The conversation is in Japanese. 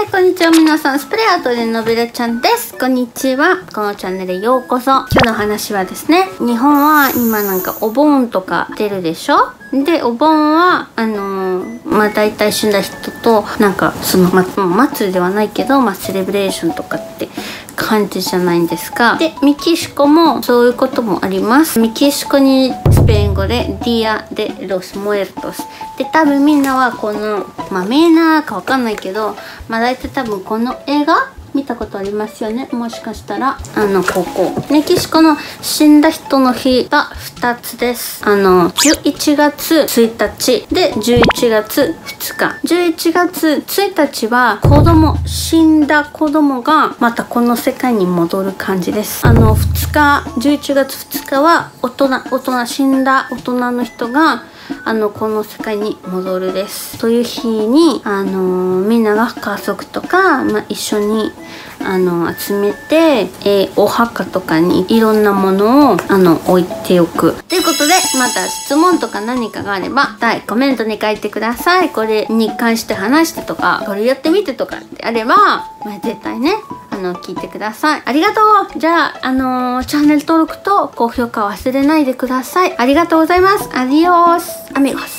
はい、こんにちは。皆さん、スプレーアートでのびれちゃんです。こんにちは。このチャンネルへようこそ。今日の話はですね、日本は今なんかお盆とか出るでしょ？で、お盆は、あのー、まあ、大体死んだ人と、なんか、その、ま、祭りではないけど、まあ、セレブレーションとかって感じじゃないんですか。で、メキシコもそういうこともあります。メキシコにスペイン語で、 Día de los Muertos。で、多分みんなはこの、まあ、メーナーかわかんないけど、まあ、大体多分この映画見たことありますよね。もしかしたらあのここ。メキシコの死んだ人の日が2つです。あの11月1日で11月2日。11月1日は子供死んだ子供がまたこの世界に戻る感じです。あの2日11月2日は大人大人死んだ大人の人があのこの世界に戻るです。という日にあのみんなが家族とか、まあ、一緒にあの集めて、えー、お墓とかにいろんなものをあの置いておく。ということでまた質問とか何かがあればコメントに書いてください。これに関して話してとかこれやってみてとかってあれば、まあ、絶対ねあの聞いてください。ありがとう。じゃああのー、チャンネル登録と高評価忘れないでください。ありがとうございます。アディオース。アミゴス。